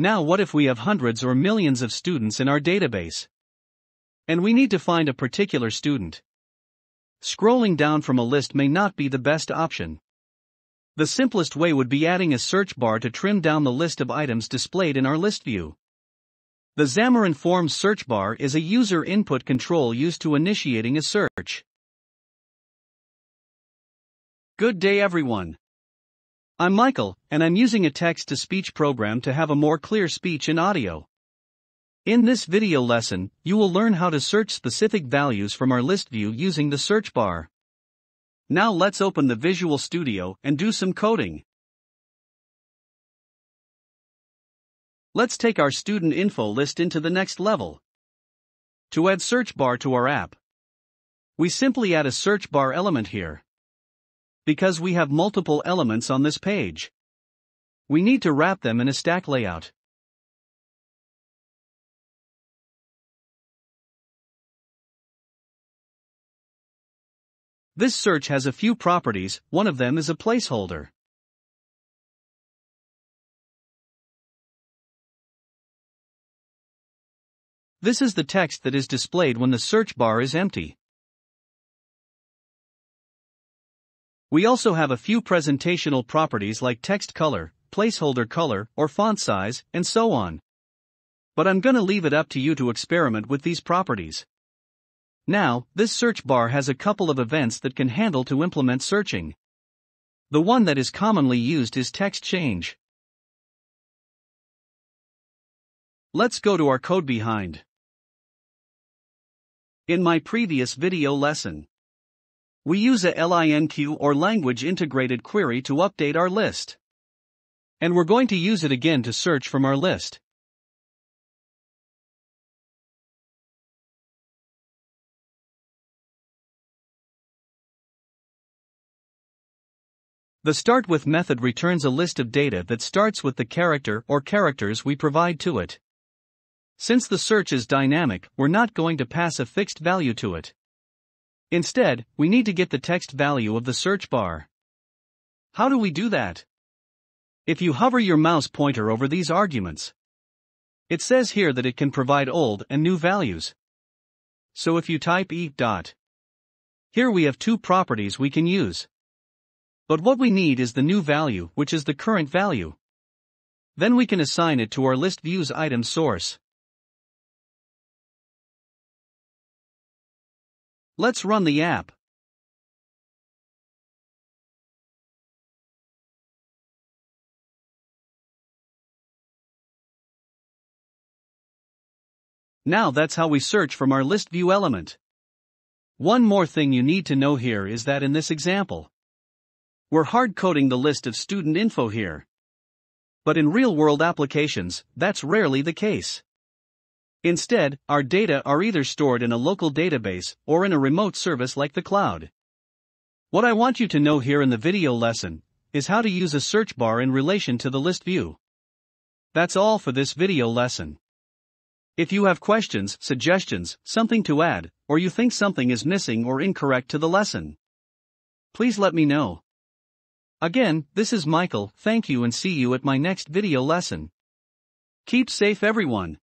Now what if we have hundreds or millions of students in our database? And we need to find a particular student. Scrolling down from a list may not be the best option. The simplest way would be adding a search bar to trim down the list of items displayed in our list view. The Xamarin Forms search bar is a user input control used to initiating a search. Good day everyone. I'm Michael, and I'm using a text-to-speech program to have a more clear speech in audio. In this video lesson, you will learn how to search specific values from our list view using the search bar. Now let's open the Visual Studio and do some coding. Let's take our student info list into the next level. To add search bar to our app, we simply add a search bar element here because we have multiple elements on this page. We need to wrap them in a stack layout. This search has a few properties, one of them is a placeholder. This is the text that is displayed when the search bar is empty. We also have a few presentational properties like text color, placeholder color, or font size, and so on. But I'm gonna leave it up to you to experiment with these properties. Now, this search bar has a couple of events that can handle to implement searching. The one that is commonly used is text change. Let's go to our code behind. In my previous video lesson, we use a LINQ or language integrated query to update our list. And we're going to use it again to search from our list. The start with method returns a list of data that starts with the character or characters we provide to it. Since the search is dynamic, we're not going to pass a fixed value to it. Instead, we need to get the text value of the search bar. How do we do that? If you hover your mouse pointer over these arguments, it says here that it can provide old and new values. So if you type e dot, here we have two properties we can use. But what we need is the new value, which is the current value. Then we can assign it to our list views item source. Let's run the app. Now that's how we search from our list view element. One more thing you need to know here is that in this example, we're hard coding the list of student info here. But in real world applications, that's rarely the case. Instead, our data are either stored in a local database or in a remote service like the cloud. What I want you to know here in the video lesson is how to use a search bar in relation to the list view. That's all for this video lesson. If you have questions, suggestions, something to add, or you think something is missing or incorrect to the lesson, please let me know. Again, this is Michael, thank you and see you at my next video lesson. Keep safe everyone.